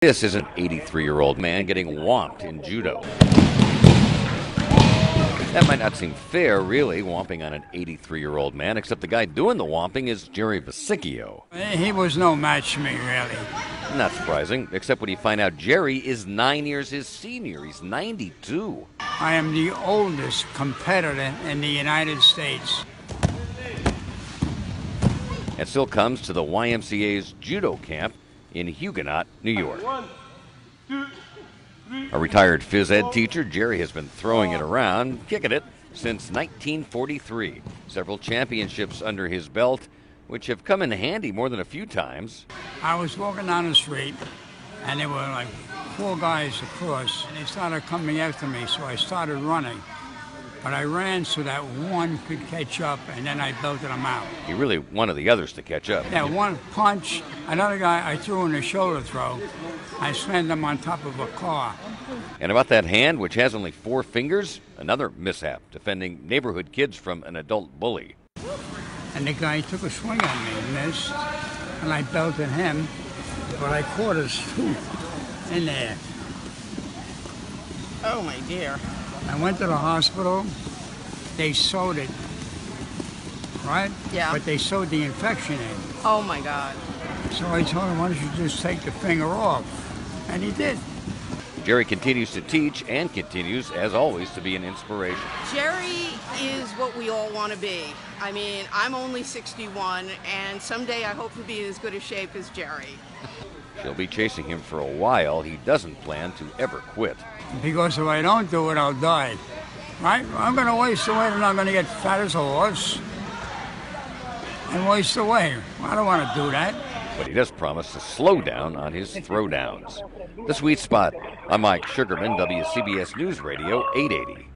This is an 83 year old man getting whomped in judo. That might not seem fair, really, whomping on an 83 year old man, except the guy doing the whomping is Jerry Vessichio. Eh, he was no match for me, really. Not surprising, except when you find out Jerry is nine years his senior. He's 92. I am the oldest competitor in the United States. And still comes to the YMCA's judo camp in Huguenot, New York. A retired phys ed teacher, Jerry has been throwing it around, kicking it since 1943. Several championships under his belt, which have come in handy more than a few times. I was walking down the street, and there were like four guys across, and they started coming after me, so I started running. But I ran so that one could catch up, and then I belted him out. He really wanted the others to catch up. Yeah, one punch, another guy I threw in a shoulder throw. I slammed him on top of a car. And about that hand, which has only four fingers, another mishap, defending neighborhood kids from an adult bully. And the guy took a swing at me, and missed, and I belted him, but I caught his tooth in there. Oh my dear. I went to the hospital. They sewed it, right? Yeah. But they sewed the infection in. Oh my God. So I told him, why don't you just take the finger off? And he did. Jerry continues to teach and continues, as always, to be an inspiration. Jerry is what we all want to be. I mean, I'm only 61, and someday I hope to be in as good a shape as Jerry. She'll be chasing him for a while. He doesn't plan to ever quit. Because if I don't do it, I'll die. Right? I'm going to waste away and I'm going to get fat as a horse and waste away. I don't want to do that. But he does promise to slow down on his throwdowns. The Sweet Spot. I'm Mike Sugarman, WCBS News Radio 880.